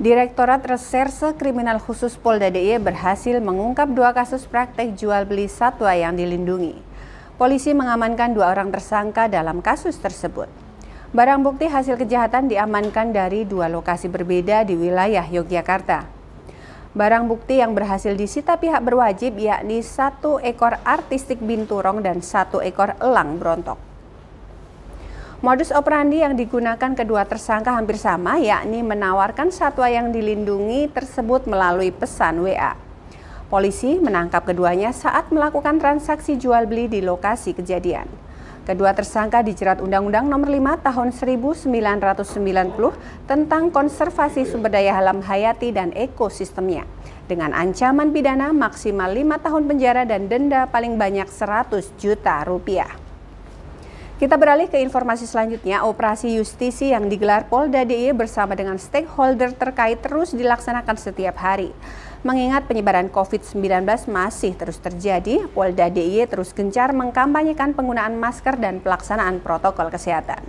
Direktorat Reserse Kriminal Khusus Polda DIY berhasil mengungkap dua kasus praktek jual beli satwa yang dilindungi. Polisi mengamankan dua orang tersangka dalam kasus tersebut. Barang bukti hasil kejahatan diamankan dari dua lokasi berbeda di wilayah Yogyakarta. Barang bukti yang berhasil disita pihak berwajib yakni satu ekor artistik binturong dan satu ekor elang brontok. Modus operandi yang digunakan kedua tersangka hampir sama, yakni menawarkan satwa yang dilindungi tersebut melalui pesan WA. Polisi menangkap keduanya saat melakukan transaksi jual beli di lokasi kejadian. Kedua tersangka dijerat Undang-Undang Nomor 5 Tahun 1990 tentang konservasi sumber daya alam hayati dan ekosistemnya dengan ancaman pidana maksimal 5 tahun penjara dan denda paling banyak 100 juta rupiah. Kita beralih ke informasi selanjutnya. Operasi justisi yang digelar Polda DIY bersama dengan stakeholder terkait terus dilaksanakan setiap hari. Mengingat penyebaran COVID-19 masih terus terjadi, Polda DIY terus gencar mengkampanyekan penggunaan masker dan pelaksanaan protokol kesehatan.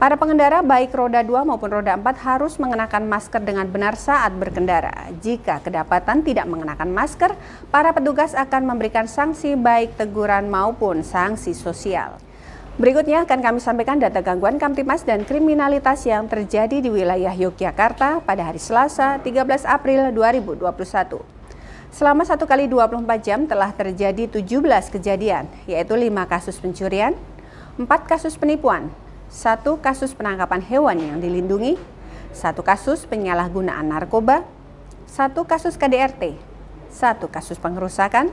Para pengendara baik roda 2 maupun roda 4 harus mengenakan masker dengan benar saat berkendara. Jika kedapatan tidak mengenakan masker, para petugas akan memberikan sanksi baik teguran maupun sanksi sosial. Berikutnya akan kami sampaikan data gangguan Kamtimas dan kriminalitas yang terjadi di wilayah Yogyakarta pada hari Selasa 13 April 2021. Selama satu kali 24 jam telah terjadi 17 kejadian, yaitu 5 kasus pencurian, 4 kasus penipuan, satu kasus penangkapan hewan yang dilindungi, satu kasus penyalahgunaan narkoba, satu kasus KDRT, satu kasus pengerusakan,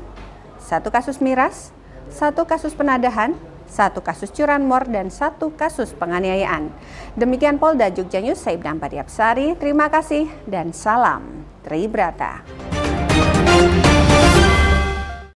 satu kasus miras, satu kasus penadahan, satu kasus curanmor dan satu kasus penganiayaan. Demikian Polda Jogja News, saya Ibnu Terima kasih dan salam Tribrata.